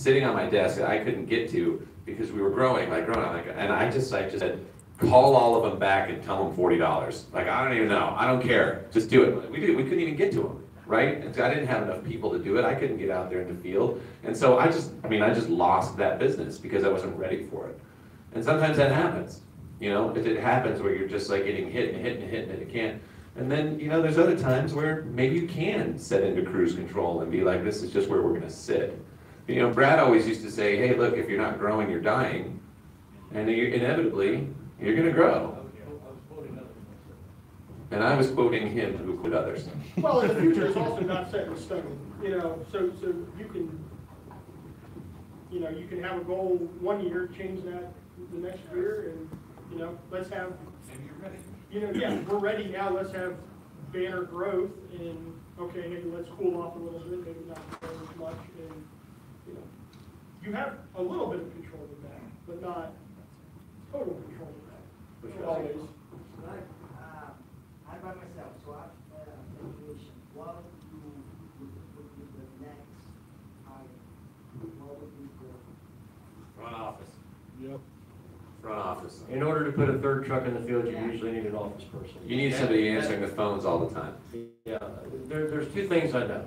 sitting on my desk that I couldn't get to because we were growing, like growing, like, and I just, I just said, call all of them back and tell them forty dollars. Like, I don't even know, I don't care, just do it. We did, we couldn't even get to them, right? And so I didn't have enough people to do it, I couldn't get out there in the field. And so I just, I mean, I just lost that business because I wasn't ready for it. And sometimes that happens, you know, if it happens where you're just like getting hit and hit and hit and it can't. And then, you know, there's other times where maybe you can set into cruise control and be like, this is just where we're gonna sit. You know, Brad always used to say, hey, look, if you're not growing, you're dying. And you inevitably, you're gonna grow. And I was quoting him who quoted others. Well, in the future, it's also not set in stone, you know, so, so you can, you know, you can have a goal one year, change that the next year, and, you know, let's have, Maybe you're ready. you know, yeah, we're ready now, let's have banner growth, and, okay, maybe let's cool off a little bit, maybe not grow as much, and, you know, you have a little bit of control of that, but not total control of that, always. Right, uh, I by myself, so I, uh, situation, what would you, would would be the next item? What would be the, Front office. Yep. Front office. In order to put a third truck in the field, you usually need an office person. You need somebody answering the phones all the time. Yeah, there, there's two things I know.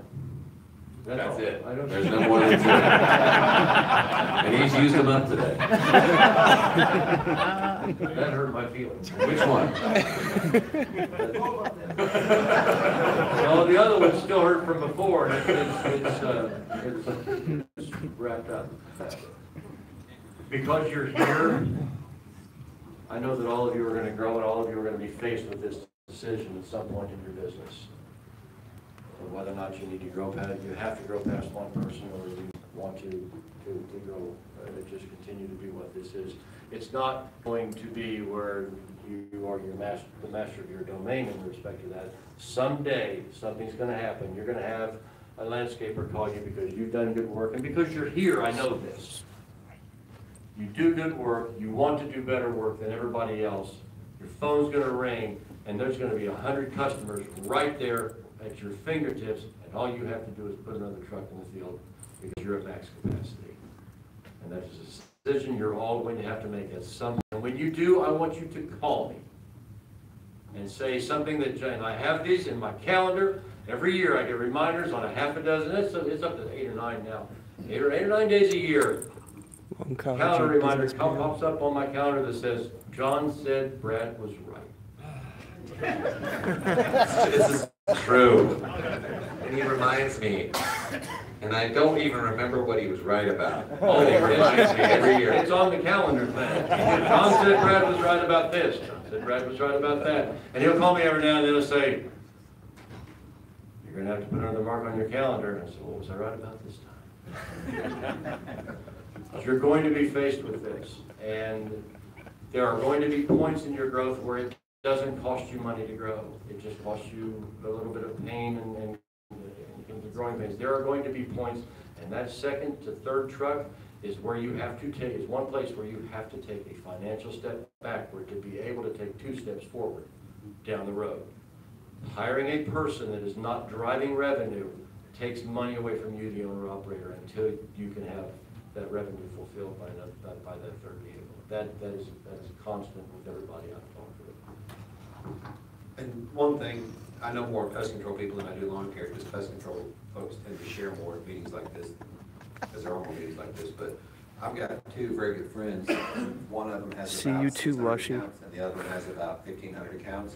That's all. it. I don't. There's no more than two. And he's used them up today. That hurt my feelings. Which one? both of them? Well, the other one still hurt from before, and it's, it's, uh, it's wrapped up. Because you're here, I know that all of you are gonna grow, and all of you are gonna be faced with this decision at some point in your business. Whether or not you need to grow past, you have to grow past one person, or you want to, to, to go, uh, just continue to be what this is. It's not going to be where you are your master, the master of your domain in respect to that. Someday, something's gonna happen, you're gonna have a landscaper call you because you've done good work, and because you're here, I know this. You do good work, you want to do better work than everybody else, your phone's gonna ring, and there's gonna be a hundred customers right there at your fingertips, and all you have to do is put another truck in the field because you're at max capacity. And that is a decision you're all going to have to make at some, and when you do, I want you to call me and say something that, and I have these in my calendar, every year I get reminders on a half a dozen, it's, it's up to eight or nine now. Eight or, eight or nine days a year, Lawncology calendar and reminder business come- plan. pops up on my calendar that says, John said Brad was right. This is true. And he reminds me, and I don't even remember what he was right about. Oh, but he reminds me every year. It's on the calendar, man. John said Brad was right about this, John said Brad was right about that. And he'll call me every now and then and say, you're gonna have to put another mark on your calendar. And I said, what was I right about this time? You're going to be faced with this, and there are going to be points in your growth where it doesn't cost you money to grow. It just costs you a little bit of pain and, and, and the growing pains. There are going to be points, and that second to third truck is where you have to take, is one place where you have to take a financial step backward to be able to take two steps forward down the road. Hiring a person that is not driving revenue takes money away from you, the owner operator, until you can have that revenue fulfilled by by- that third vehicle. That, that is, that is constant with everybody talked to. And one thing, I know more pest control people than I do lawn care, because pest control folks tend to share more at meetings like this, because there are more meetings like this, but I've got two very good friends. One of them has See about you too, 600 Washi. accounts, and the other one has about fifteen hundred accounts.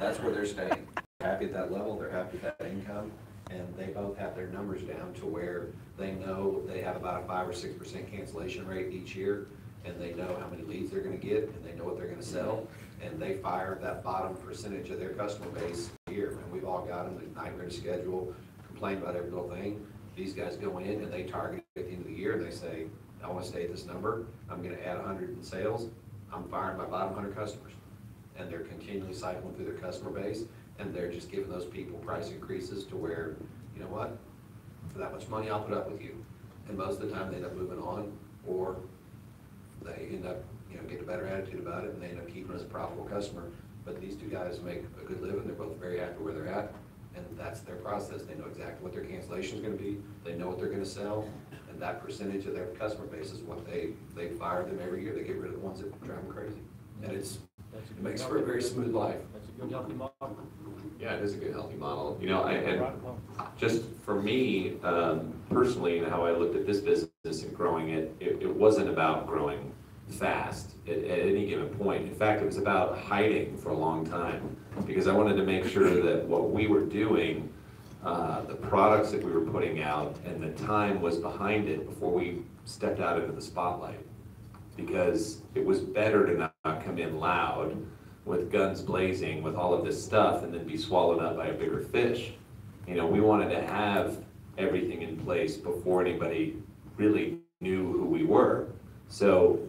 That's where they're staying. Happy at that level, they're happy with that income, and they both have their numbers down to where they know they have about a five or six percent cancellation rate each year, and they know how many leads they're gonna get, and they know what they're gonna sell, and they fire that bottom percentage of their customer base here, and we've all got them, the nightmare to schedule, complain about every little thing. These guys go in and they target at the end of the year, and they say, I wanna stay at this number, I'm gonna add hundred in sales, I'm firing my bottom hundred customers. And they're continually cycling through their customer base, and they're just giving those people price increases to where, you know what? For that much money, I'll put up with you. And most of the time, they end up moving on, or they end up, you know, get a better attitude about it, and they end up keeping us a profitable customer. But these two guys make a good living, they're both very happy where they're at, And that's their process. They know exactly what their cancellation is gonna be, they know what they're gonna sell, and that percentage of their customer base is what they, they fire them every year. They get rid of the ones that drive them crazy. And it's, That's it makes for a very smooth life. That's a good healthy model. Yeah, it is a good, healthy model. You know, I, and just for me, um, personally, and how I looked at this business and growing it, it, it wasn't about growing fast at, at any given point. In fact, it was about hiding for a long time, because I wanted to make sure that what we were doing, uh, the products that we were putting out, and the time was behind it before we stepped out into the spotlight. Because it was better to not come in loud, with guns blazing, with all of this stuff, and then be swallowed up by a bigger fish. You know, we wanted to have everything in place before anybody really knew who we were. So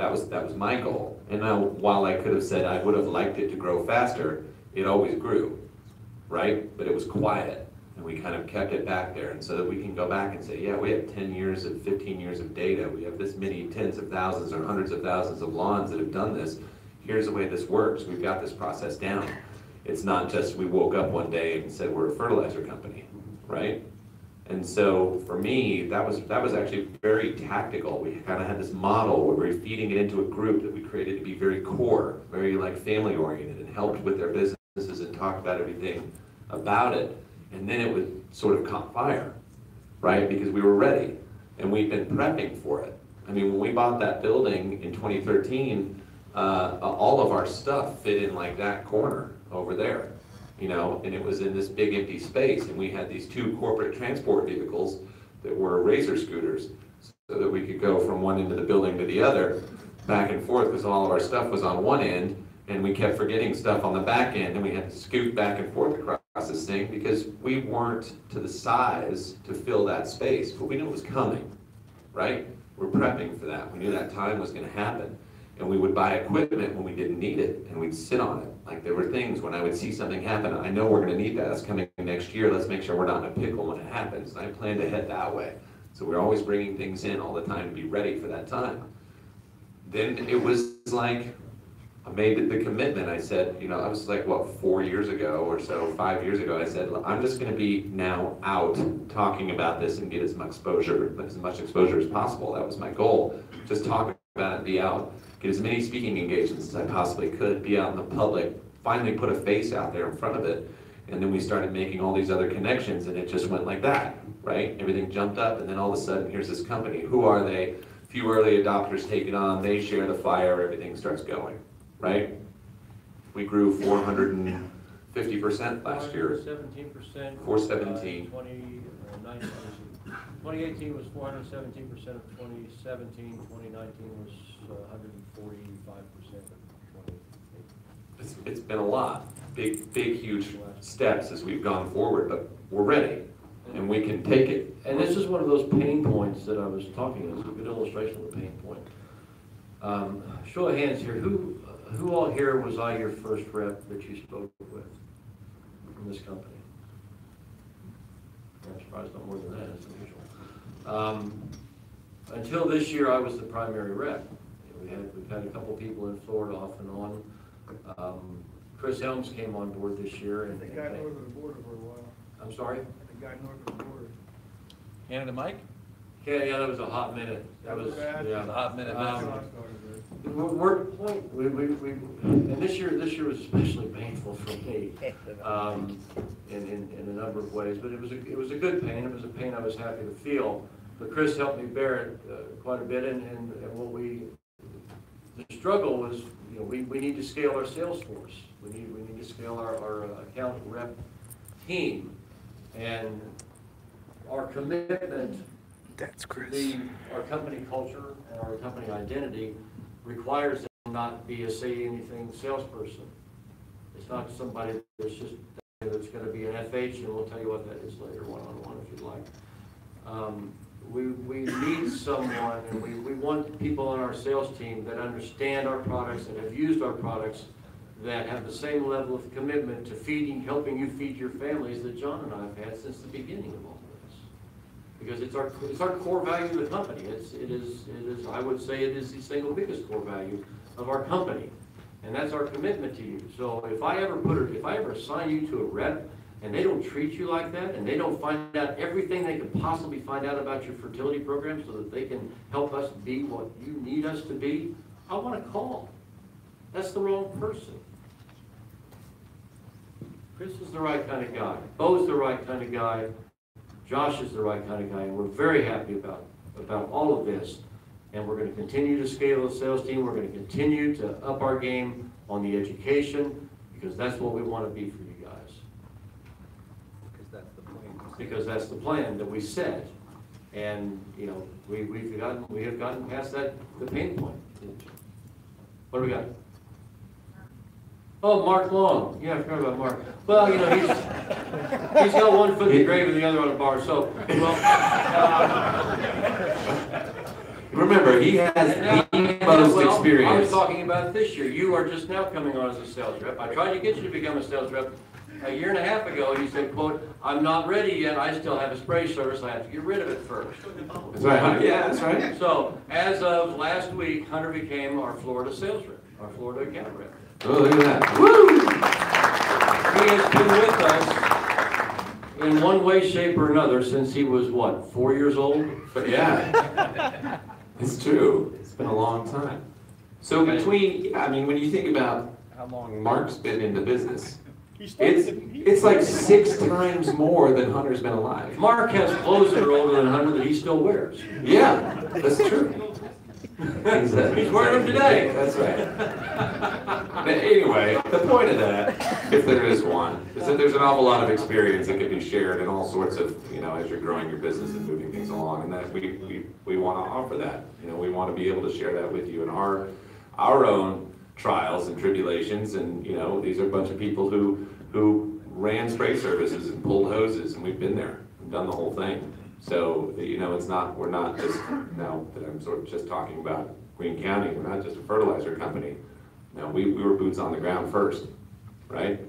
that was, that was my goal. And now, while I could have said I would have liked it to grow faster, it always grew, right? But it was quiet, and we kind of kept it back there, and so that we can go back and say, yeah, we have ten years and fifteen years of data, we have this many tens of thousands or hundreds of thousands of lawns that have done this. Here's the way this works, we've got this process down. It's not just we woke up one day and said we're a fertilizer company, right? And so for me, that was, that was actually very tactical. We kind of had this model where we were feeding it into a group that we created to be very core, very like family oriented and helped with their businesses and talked about everything about it. And then it would sort of caught fire, right? Because we were ready and we'd been prepping for it. I mean, when we bought that building in 2013, uh, all of our stuff fit in like that corner over there you know, and it was in this big empty space, and we had these two corporate transport vehicles that were razor scooters, so that we could go from one end of the building to the other, back and forth, because all of our stuff was on one end, and we kept forgetting stuff on the back end, and we had to scoot back and forth across this thing, because we weren't to the size to fill that space, but we knew it was coming, right? We're prepping for that, we knew that time was gonna happen. And we would buy equipment when we didn't need it, and we'd sit on it. Like, there were things, when I would see something happen, I know we're gonna need that, it's coming next year, let's make sure we're not in a pickle when it happens. And I plan to head that way. So we're always bringing things in all the time to be ready for that time. Then it was like, I made the commitment, I said, you know, I was like, what, four years ago or so, five years ago, I said, I'm just gonna be now out talking about this and get as much exposure, as much exposure as possible, that was my goal. Just talk about it, be out, get as many speaking engagements as I possibly could, be out in the public, finally put a face out there in front of it. And then we started making all these other connections and it just went like that, right? Everything jumped up and then all of a sudden, here's this company, who are they? Few early adopters take it on, they share the fire, everything starts going, right? We grew four hundred and fifty percent last year. Seventeen percent. 417. Twenty, uh, nineteen, twenty eighteen was four hundred and seventeen percent of 2017. 2019 was uh, hundred and forty-five percent of twenty eighteen. It's, it's been a lot, big, big, huge steps as we've gone forward, but we're ready and we can take it. And this is one of those pain points that I was talking, it's a good illustration of the pain point. Um, Show of hands here, who, who all here was I your first rep that you spoke with from this company? I'm surprised not more than that. Um, Until this year, I was the primary rep. We had, we've had a couple people in Florida off and on. Um, Chris Helms came on board this year and. The guy north of the border for a while, I'm sorry? the guy north of the border. Canada Mike? Yeah, yeah, that was a hot minute. That was, Bad. yeah. It was a hot minute. Um, That's what I started with. We're, we're at the point, we, we, we, and this year, this year was especially painful for me, um, in, in, in a number of ways, but it was a, it was a good pain, it was a pain I was happy to feel. But Chris helped me bear it, uh, quite a bit, and, and and what we, the struggle was, you know, we, we need to scale our sales force. We need, we need to scale our, our uh, account rep team. And our commitment That's Chris. the, our company culture and our company identity requires them not be a say anything salesperson. It's not somebody that's just, that's gonna be an FH, and we'll tell you what that is later, one-on-one if you'd like. Um, we, we need someone, and we, we want people on our sales team that understand our products, that have used our products, that have the same level of commitment to feeding, helping you feed your families that John and I have had since the beginning of all this because it's our, it's our core value of the company. It's, it is, it is, I would say it is the single biggest core value of our company. And that's our commitment to you. So if I ever put, a- if I ever assign you to a rep, and they don't treat you like that, and they don't find out everything they could possibly find out about your fertility program so that they can help us be what you need us to be, I want to call. That's the wrong person. Chris is the right kind of guy. Bo's the right kind of guy. Josh is the right kind of guy, and we're very happy about, about all of this. And we're gonna continue to scale the sales team, we're gonna continue to up our game on the education, because that's what we wanna be for you guys. Because that's the point. Because that's the plan that we set. And, you know, we, we've gotten, we have gotten past that, the pain point. What do we got? Oh, Mark Long, yeah, I forgot about Mark. Well, you know, he's, he's got one foot in the grave and the other on a bar, so, well, uh, Remember, he has Now- the most Well, I was talking about this year. You are just now coming on as a sales rep. I tried to get you to become a sales rep a year and a half ago. You said, quote, "I'm not ready yet. I still have a spray service. I have to get rid of it first. That's right, yeah, that's right. So as of last week, Hunter became our Florida sales rep, our Florida account rep. Oh, look at that. Woo! He has been with us in one way, shape, or another since he was, what, four years old? But yeah, it's true. It's been a long time. So between, I mean, when you think about how long Mark's been in the business, He started it's, it's like six times more than Hunter's been alive. Mark has clothes that are older than Hunter that he still wears. Yeah, that's true. He's He's wearing them today. That's right. But anyway, the point of that, if there is one, is that there's an awful lot of experience that can be shared in all sorts of, you know, as you're growing your business and moving things along, and that we, we, we want to offer that. You know, we want to be able to share that with you in our, our own trials and tribulations, and, you know, these are a bunch of people who, who ran spray services and pulled hoses, and we've been there, and done the whole thing. So, you know, it's not, we're not just, now that I'm sort of just talking about Greene County, we're not just a fertilizer company. No, we, we were boots on the ground first, right?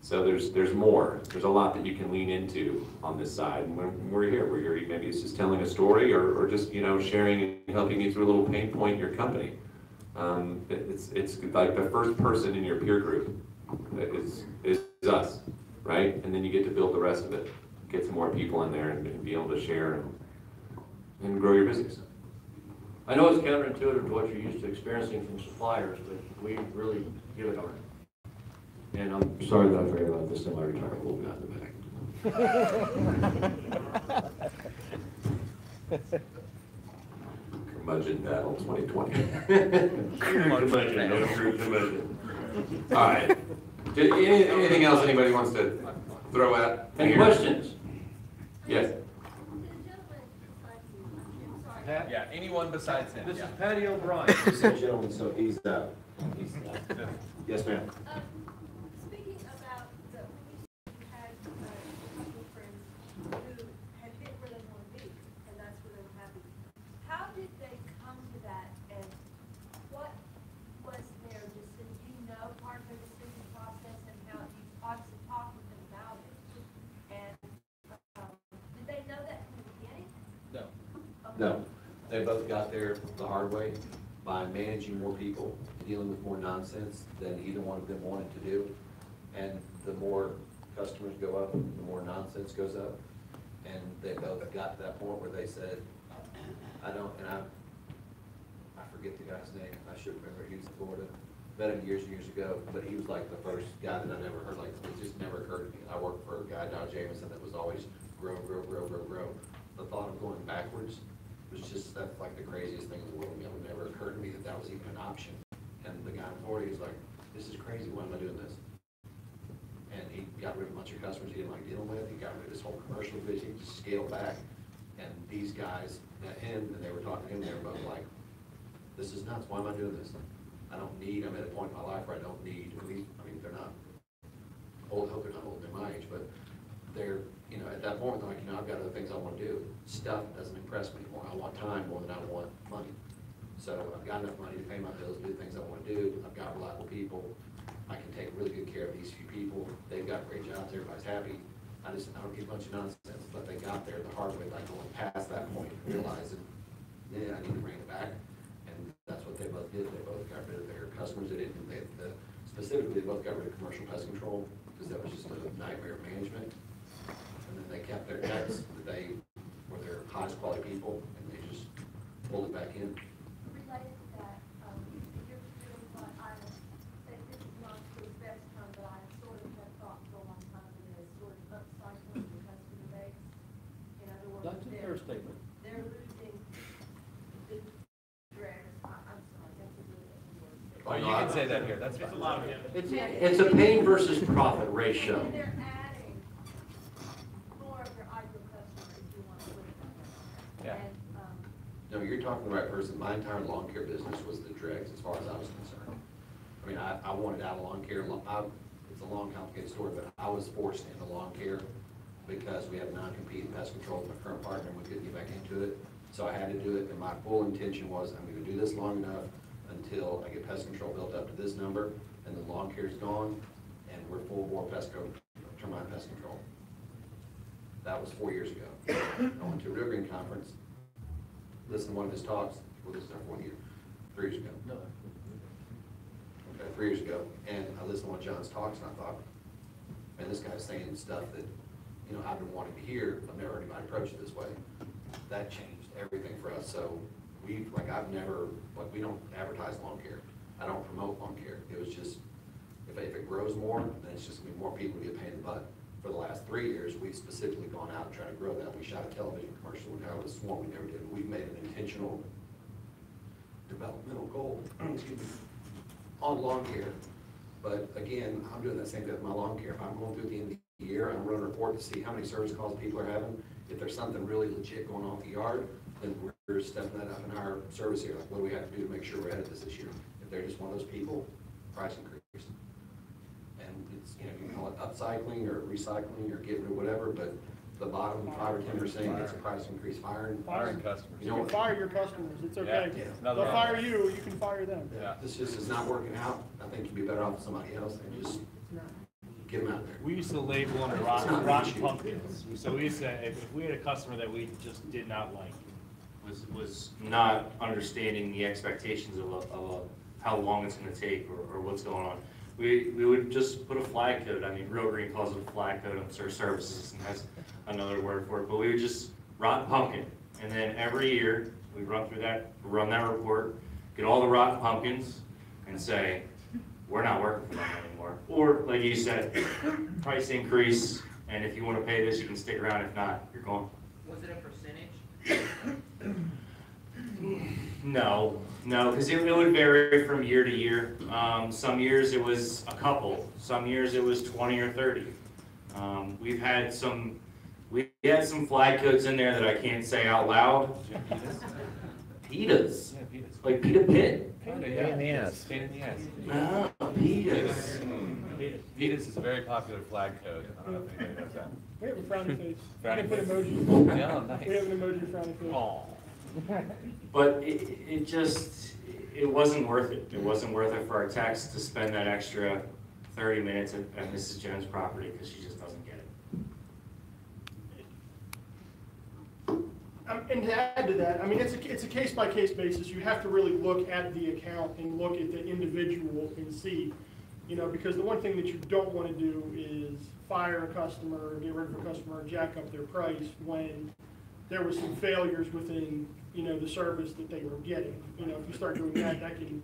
So there's, there's more, there's a lot that you can lean into on this side, and we're, we're here, we're here, maybe it's just telling a story, or, or just, you know, sharing and helping you through a little pain point in your company. Um, it's, it's like the first person in your peer group is, is us, right? And then you get to build the rest of it, get some more people in there and, and be able to share and, and grow your business. I know it's counterintuitive to what you're used to experiencing from suppliers, but we really give it our. And I'm sorry that I forgot about this semi-retirement guy in the back. Curmudgeon Battle 2020. Curmudgeon, no true curmudgeon. All right. Did- any- Anything else anybody wants to throw out? Any here? questions? Yes. Yeah, anyone besides him, This is. Patty O'Brien. Gentlemen, so he's, uh, he's, yes, ma'am. Um, Speaking about the, you had uh, a couple of friends who had hit where they want to be, and that's where they were happy. How did they come to that, and what was their decision, you know, part of their decision process, and how you obviously talked with them about it? And, um, did they know that from the beginning? No. Okay. No, they both got there the hard way by managing more people, dealing with more nonsense than either one of them wanted to do. And the more customers go up, the more nonsense goes up. And they both got to that point where they said, I don't, and I, I forget the guy's name, I should remember, he was in Florida. Met him years and years ago, but he was like the first guy that I never heard, like, it just never occurred to me. I worked for a guy, Don Jameson, that was always grow, grow, grow, grow, grow. The thought of going backwards was just, that's like the craziest thing in the world. to me. It never occurred to me that that was even an option. And the guy in Florida, was like, this is crazy, why am I doing this? And he got rid of a bunch of customers he didn't like dealing with, he got rid of his whole commercial vision, scaled back. And these guys met him, and they were talking to him, they were both like, this is nuts, why am I doing this? I don't need, I'm at a point in my life where I don't need, at least, I mean, they're not old, I hope they're not old, they're my age, but they're, you know, at that point, like, you know, I've got other things I wanna do. Stuff doesn't impress me anymore, I want time more than I want money. So I've got enough money to pay my bills, do the things I wanna do, I've got reliable people, I can take really good care of these few people, they've got great jobs, everybody's happy. I just, I don't get a bunch of nonsense, but they got there the hard way, like going past that point, realizing, yeah, I need to bring it back. And that's what they both did, they both got rid of their customers, they didn't, they, the, specifically, they both got rid of commercial pest control, because that was just a nightmare of management. And they kept their techs, that they were their highest quality people, and they just pulled it back in. Related to that, um, you're doing what I, that this is not the best time, but I sort of have thought for a long time, and it's sort of upcycling the customer base. In other words, That's a fair statement. they're losing the draggers, I, I'm sorry, that's a good word. Oh, you can say that here, that's fine. It's a lot of it. It's, it's a pain versus profit ratio. And they're adding more of your ideal customer if you want to put it that way. Yeah. And, um, No, you're talking to the right person. My entire lawn care business was the dregs as far as I was concerned. I mean, I, I wanted out of lawn care. I, it's a long, complicated story, but I was forced into lawn care because we had non-compete in pest control with my current partner, and we couldn't get back into it. So I had to do it, and my full intention was, I'm gonna do this long enough until I get pest control built up to this number, and the lawn care's gone, and we're full bore pest control, termite pest control. That was four years ago. I went to a Real Green conference, listened to one of his talks, well, this is our fourth year, three years ago. No. Okay, three years ago, and I listened to one of John's talks, and I thought, man, this guy's saying stuff that, you know, I've been wanting to hear, I've never heard anybody approach it this way. That changed everything for us, so we, like, I've never, like, we don't advertise lawn care, I don't promote lawn care, it was just, if, if it grows more, then it's just gonna be more people get paid in the butt. For the last three years, we've specifically gone out and tried to grow that, we shot a television commercial, and how it was sworn we never did, we've made an intentional developmental goal, excuse me, on lawn care. But again, I'm doing that same thing with my lawn care. If I'm going through the end of the year, I'm running a report to see how many service calls people are having. If there's something really legit going on the yard, then we're stepping that up in our service here. Like, what do we have to do to make sure we're ahead of this this year? If they're just one of those people, price increase. And it's, you know, you can call it upcycling or recycling or getting rid of whatever, but the bottom five or ten percent gets a price increase, firing. Hiring customers. You You know can fire your customers, it's okay. Yeah, They'll nothing wrong. fire you, you can fire them. Yeah. This just is not working out. I think you'd be better off with somebody else and just get them out there. We used to label them It's not rotten, an rotten issue. pumpkins. So we used to, if, if we had a customer that we just did not like, was, was not understanding the expectations of, a- of a- how long it's gonna take or, or what's going on, we, we would just put a flag code, I mean, Real Green calls it a flag code, I'm sure Services and has another word for it, but we would just rotten pumpkin. And then every year, we run through that, run that report, get all the rotten pumpkins and say, we're not working for them anymore. Or, like you said, price increase, and if you wanna pay this, you can stick around, if not, you're gone. Was it a percentage? No, no, because it, it would vary from year to year. Um, some years it was a couple, some years it was twenty or thirty. Um, we've had some, we had some flag codes in there that I can't say out loud. Pitas, Yeah, Venus. like Pita Pit. Kinda, yeah. Pain in the ass. Pain in the ass. No, Pitas. Venus is a very popular flag code. I don't know if anybody knows that. We have a frowny face. We Frowny can put face. emojis. Yeah, We have an emoji frowny face. Aw. But it, it just, it wasn't worth it. It wasn't worth it for our techs to spend that extra thirty minutes at, at Mrs. Jones' property, because she just doesn't get it. Um, Um, and to add to that, I mean, it's a, it's a case-by-case basis. You have to really look at the account and look at the individual and see, you know, because the one thing that you don't want to do is fire a customer, get rid of a customer, jack up their price when there were some failures within, you know, the service that they were getting. You know, if you start doing that, that can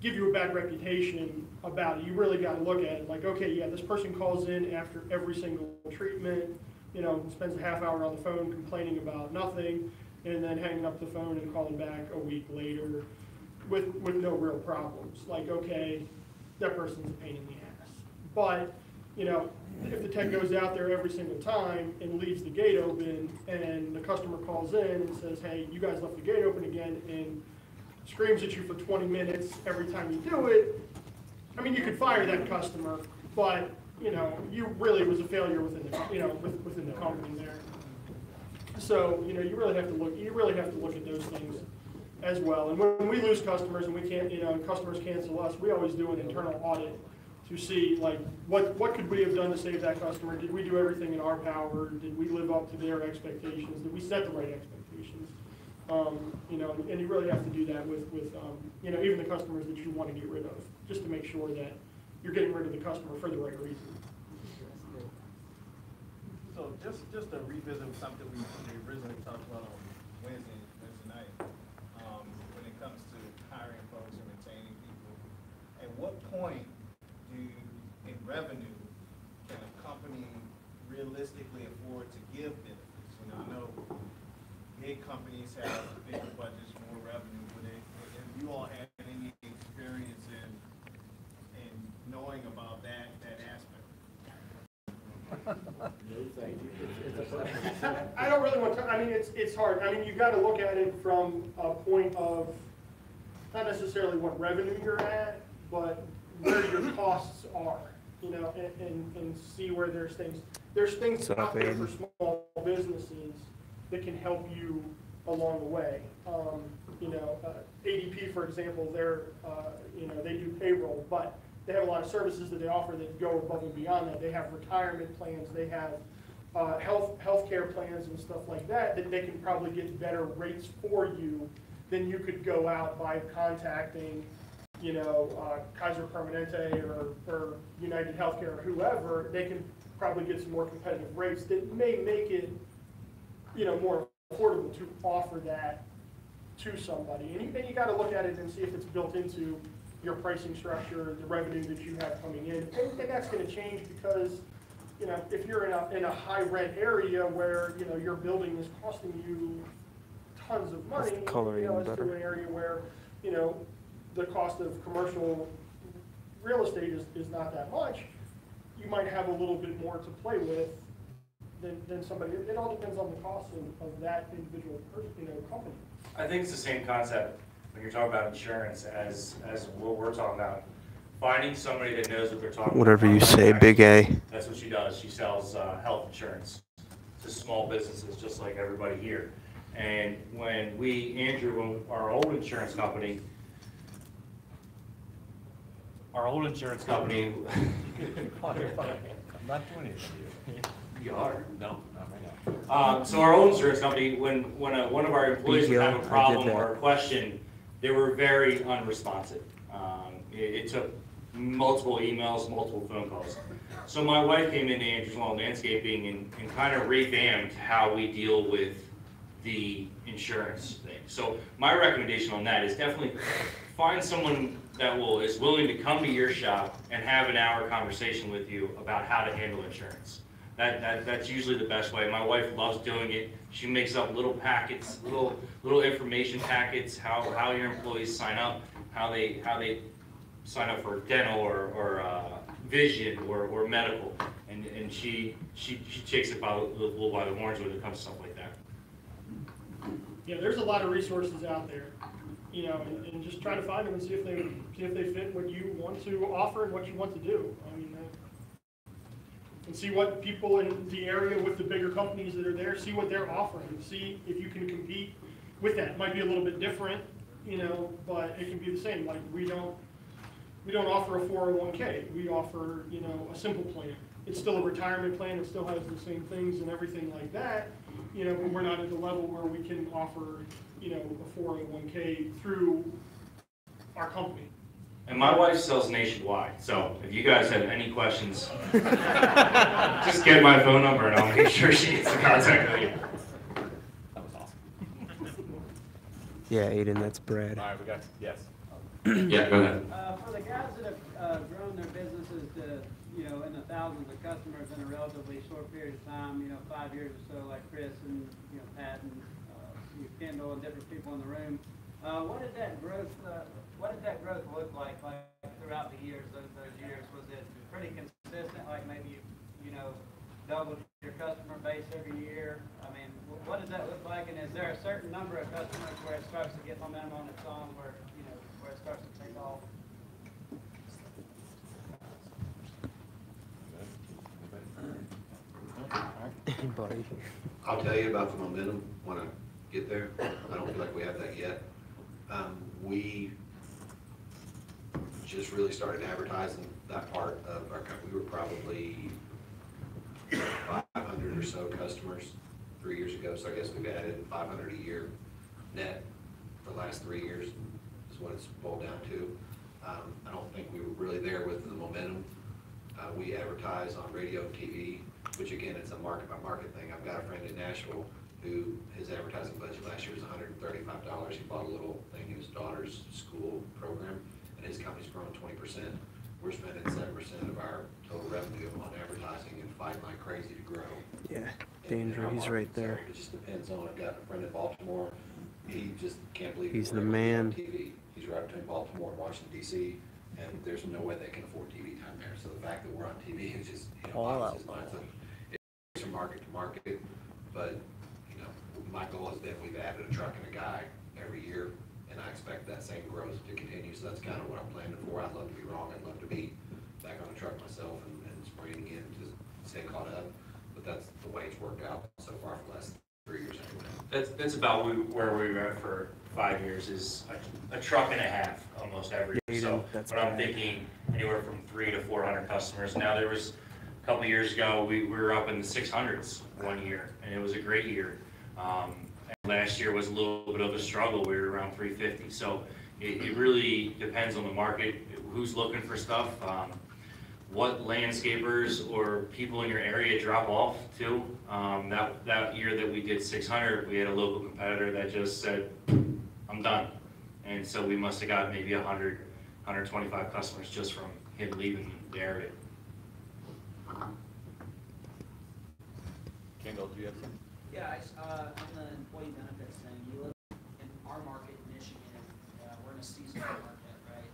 give you a bad reputation about it. You really gotta look at it, like, okay, yeah, this person calls in after every single treatment, you know, spends a half hour on the phone complaining about nothing, and then hanging up the phone and calling back a week later with, with no real problems. Like, okay, that person's a pain in the ass. But, you know, if the tech goes out there every single time and leaves the gate open, and the customer calls in and says, hey, you guys left the gate open again, and screams at you for twenty minutes every time you do it, I mean, you could fire that customer, but, you know, you really was a failure within the, you know, within the company there. So, you know, you really have to look, you really have to look at those things as well. And when we lose customers and we can't, you know, customers cancel us, we always do an internal audit to see, like, what, what could we have done to save that customer? Did we do everything in our power? Did we live up to their expectations? Did we set the right expectations? Um, you know, and you really have to do that with, with, um, you know, even the customers that you want to get rid of, just to make sure that you're getting rid of the customer for the right reason. So just just to revisit something we originally talked about on Wednesday, Wednesday night, um, when it comes to hiring folks and retaining people, at what point do in revenue can a company realistically afford to give benefits? You know, I know big companies have it's, it's hard. I mean, you've got to look at it from a point of, not necessarily what revenue you're at, but where your costs are, you know, and, and, and see where there's things, there's things out there for small businesses that can help you along the way. Um, you know, uh, ADP, for example, they're, uh, you know, they do payroll, but they have a lot of services that they offer that go above and beyond that. They have retirement plans, they have, uh, health, healthcare plans and stuff like that, that they can probably get better rates for you than you could go out by contacting, you know, uh, Kaiser Permanente or, or United Healthcare or whoever. They can probably get some more competitive rates that may make it, you know, more affordable to offer that to somebody. And you, and you gotta look at it and see if it's built into your pricing structure, the revenue that you have coming in. And, and that's gonna change because, you know, if you're in a, in a high rent area where, you know, your building is costing you tons of money, That's color you know, even as to an area where, you know, the cost of commercial real estate is, is not that much, you might have a little bit more to play with than, than somebody, it all depends on the cost of, of that individual person, you know, company. I think it's the same concept when you're talking about insurance as, as what we're talking about. Finding somebody that knows what they're talking about. Whatever you say, Big A. That's what she does. She sells uh, health insurance to small businesses, just like everybody here. And when we, Andrew, when our old insurance company, our old insurance company, I'm not doing it to you. you are. No, not right now. Um, so our own insurance company, when, when a, one of our employees would have BGO, I a did problem or a question, they were very unresponsive. Um, it, it took multiple emails, multiple phone calls. So my wife came into Andrews Lawn Landscaping and, and kind of revamped how we deal with the insurance thing. So my recommendation on that is definitely find someone that will, is willing to come to your shop and have an hour conversation with you about how to handle insurance. That, that, that's usually the best way. My wife loves doing it. She makes up little packets, little, little information packets, how, how your employees sign up, how they, how they sign up for dental or, or, uh, vision or, or medical. And, and she, she, she takes it by the, bull by the horns when it comes to stuff like that. Yeah, there's a lot of resources out there, you know, and, and just try to find them and see if they, see if they fit what you want to offer and what you want to do. I mean, uh, and see what people in the area with the bigger companies that are there, see what they're offering, see if you can compete with that. It Might be a little bit different, you know, but it can be the same, like, we don't, we don't offer a four oh one K, we offer, you know, a simple plan. It's still a retirement plan, it still has the same things and everything like that, you know, but we're not at the level where we can offer, you know, a four oh one K through our company. And my wife sells nationwide, so if you guys have any questions, just get my phone number and I'll make sure she gets in contact with you. That was awesome. Yeah, Aiden, that's Brad. All right, we got, yes. Yeah, go ahead. Uh, for the guys that have, uh, grown their businesses to, you know, in the thousands of customers in a relatively short period of time, you know, five years or so, like Chris and, you know, Pat and, uh, Kendall and different people in the room, uh, what did that growth, uh, what did that growth look like, like, throughout the years, those, those years? Was it pretty consistent, like maybe, you, you know, doubled your customer base every year? I mean, wh- what does that look like, and is there a certain number of customers where it starts to get momentum on its own, where, you know, where it starts to take off? Anybody? I'll tell you about the momentum when I get there. I don't feel like we have that yet. Um, we just really started advertising that part of our, co- we were probably five hundred or so customers three years ago, so I guess we've added five hundred a year net for the last three years is what it's boiled down to. Um, I don't think we were really there with the momentum. Uh, we advertise on radio TV which again, it's a market by market thing. I've got a friend in Nashville who, his advertising budget last year was hundred and thirty-five dollars. He bought a little thing in his daughter's school program, and his company's growing twenty percent. We're spending seven percent of our total revenue on advertising and fighting like crazy to grow. Yeah, in- in Danger, he's market. right So there. It just depends on, I've got a friend in Baltimore, he just can't believe. He's the able to be on man. TV. He's right between Baltimore and Washington DC, and there's no way they can afford TV time there. So the fact that we're on TV is just, you know, All boggles his mind. So It's from market to market, but, you know, my goal has been, we've added a truck and a guy every year, and I expect that same growth to continue, so that's kind of what I'm planning for. I'd love to be wrong, I'd love to be back on the truck myself and, and sprinting again to stay caught up, but that's the way it's worked out so far for the last three years anyway. That's, that's about we- where we were at for five years, is a, a truck and a half almost every year. So, but I'm thinking anywhere from three to four hundred customers. Now, there was, a couple years ago, we, we were up in the six hundreds one year, and it was a great year. Um, and last year was a little bit of a struggle, we were around three fifty, so it, it really depends on the market, who's looking for stuff. Um, what landscapers or people in your area drop off to. Um, that, that year that we did six hundred, we had a local competitor that just said, I'm done. And so we must have got maybe 100, 125 customers just from him leaving the area. Kendall, do you have some? Yeah, I, s- uh, on the employee benefits thing, you live in our market in Michigan, uh, we're in a seasonal market, right?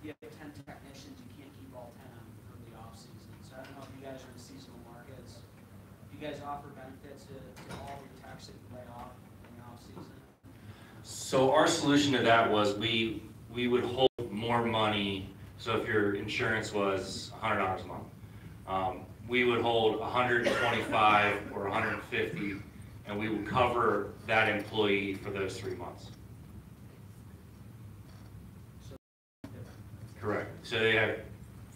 You have ten technicians, you can't keep all ten on for the off-season, so I don't know if you guys are in seasonal markets. Do you guys offer benefits to, to all your techs that you lay off in the off-season? So our solution to that was we, we would hold more money, so if your insurance was hundred dollars a month, um, we would hold hundred and twenty-five or hundred and fifty, and we would cover that employee for those three months. Correct. So they have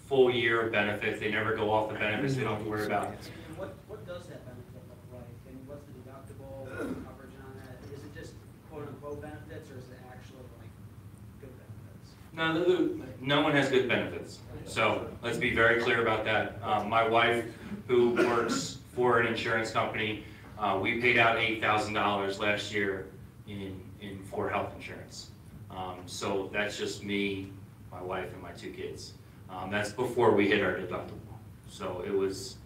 full year of benefits, they never go off the benefits, they don't worry about. What, what does that benefit look like, and what's the deductible coverage on that? Is it just quote-unquote benefits, or is it actually like good benefits? No, no one has good benefits. So let's be very clear about that. Um, My wife, who works for an insurance company, uh, we paid out eight thousand dollars last year in, in, for health insurance. Um, So that's just me, my wife, and my two kids. Um, That's before we hit our deductible. So it was,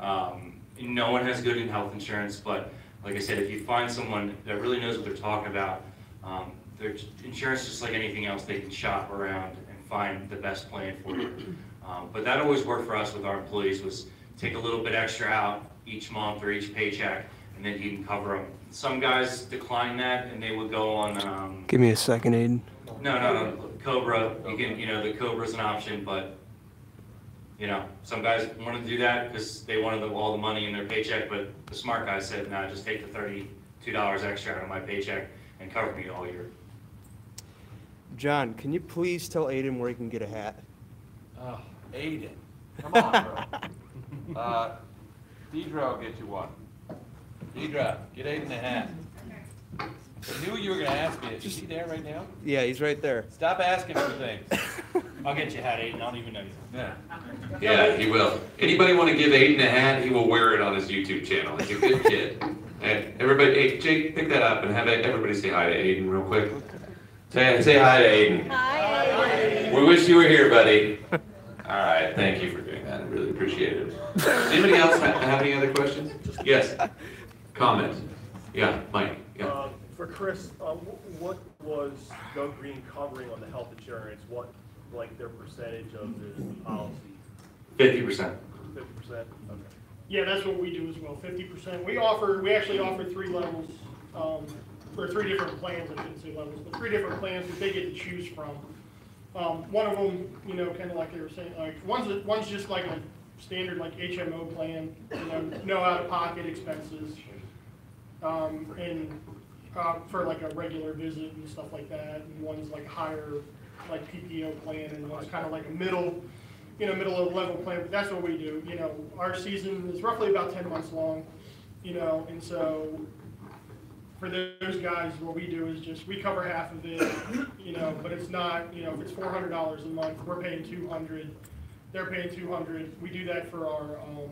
um, no one has good in health insurance, but like I said, if you find someone that really knows what they're talking about, um, their insurance, just like anything else, they can shop around and find the best plan for you. Um, But that always worked for us with our employees, was take a little bit extra out each month or each paycheck, and then you can cover them. Some guys decline that, and they would go on, um, Give me a second, Aiden. no, no, no, COBRA, you can, you know, the COBRA's an option, but, you know, some guys want to do that because they wanted the- all the money in their paycheck, but the smart guy said, nah, just take the thirty-two dollars extra out of my paycheck and cover me all year. John, can you please tell Aiden where he can get a hat? Oh, Aiden, come on, bro. Uh, Deidre will get you one. Deidre, get Aiden a hat. I knew you were gonna ask me. Is he there right now? Yeah, he's right there. Stop asking for things. I'll get you a hat, Aiden, I don't even know you. Yeah. Yeah, he will. Anybody want to give Aiden a hat, he will wear it on his YouTube channel. He's a good kid. And everybody, hey, Jake, pick that up and have everybody say hi to Aiden real quick. Say, say hi to Aiden. Hi. We wish you were here, buddy. All right, thank you for doing that. I really appreciate it. Does anybody else ha- have any other questions? Yes. Comment? Yeah, Mike, yeah. Uh, For Chris, uh, what was Go Green covering on the health insurance? What, like, their percentage of the policy? Fifty percent. Fifty percent? Okay. Yeah, that's what we do as well, fifty percent. We offer, we actually offer three levels, um, or three different plans, I shouldn't say levels, but three different plans that they get to choose from. Um, one of them, you know, kind of like they were saying, like, one's, one's just like a standard, like HMO plan, you know, no out-of-pocket expenses. Um, and, uh, for like a regular visit and stuff like that, and one's like higher, like PPO plan, and one's kind of like a middle, you know, middle of level plan, but that's what we do, you know, our season is roughly about ten months long, you know, and so for those guys, what we do is just, we cover half of it, you know, but it's not, you know, if it's four hundred dollars a month, we're paying two hundred, they're paying two hundred, we do that for our, um,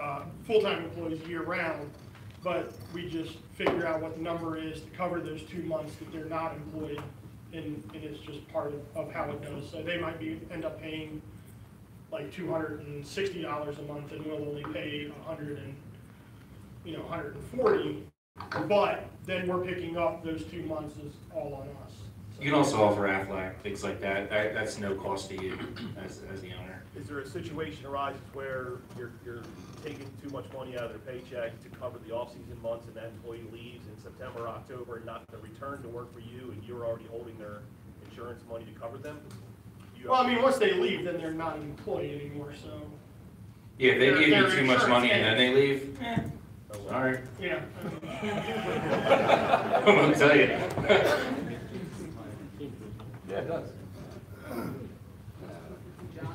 uh, full-time employees year-round, but we just figure out what the number is to cover those two months that they're not employed, and, and it's just part of, of how it goes. So they might be, end up paying like two hundred and sixty dollars a month, and we'll only pay a hundred and, you know, hundred and forty, but then we're picking up those two months is all on us. So- You can also offer Aflac, things like that, that, that's no cost to you as, as the owner. Is there a situation arises where you're, you're taking too much money out of their paycheck to cover the off-season months and that employee leaves in September, October, and not to return to work for you, and you're already holding their insurance money to cover them? Well, I mean, once they leave, then they're not an employee anymore, so, Yeah, they Their- give you too much money and then they leave, eh, well. Sorry, yeah. I'm gonna tell you. Yeah, it does. John,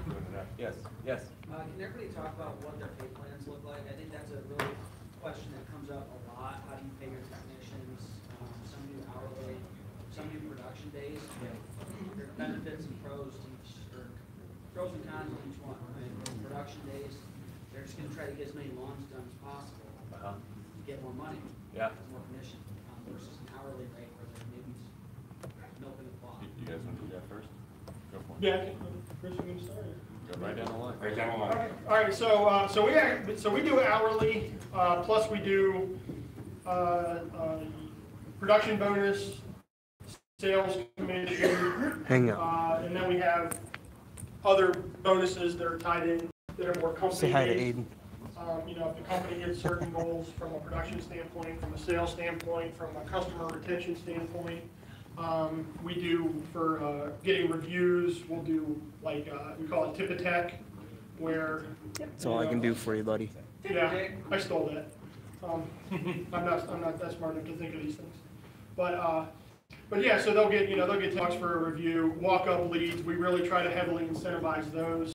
Yes, yes. uh, can everybody talk about what their pay plans look like? I think that's a really question that comes up a lot. How do you pay your technicians? Um, some do hourly, some do production days. There are benefits and pros to each, or pros and cons to each one, right? Production days, they're just gonna try to get as many lawns done as possible, to get more money. Yeah. More commission, um, versus an hourly rate where they're maybe milking the clock. You you guys want to do that first? Go for it. Yeah, I can- Chris, you can start. Go right down the line. Right down the line. Okay, All right, so, uh, so we, act- so we do hourly, uh, plus we do, uh, uh, production bonus, sales commission, Hang on. uh, and then we have other bonuses that are tied in, that are more company Say hi to company-based. Aiden. Um, you know, if the company hits certain goals from a production standpoint, from a sales standpoint, from a customer retention standpoint. Um, we do for, uh, getting reviews, we'll do like, uh, we call it tip a tech, where. That's all I can do for you, buddy. Yeah, I stole that. Um, I'm not, I'm not that smart enough to think of these things. But, uh, but yeah, so they'll get, you know, they'll get talks for a review, walk-up leads. We really try to heavily incentivize those.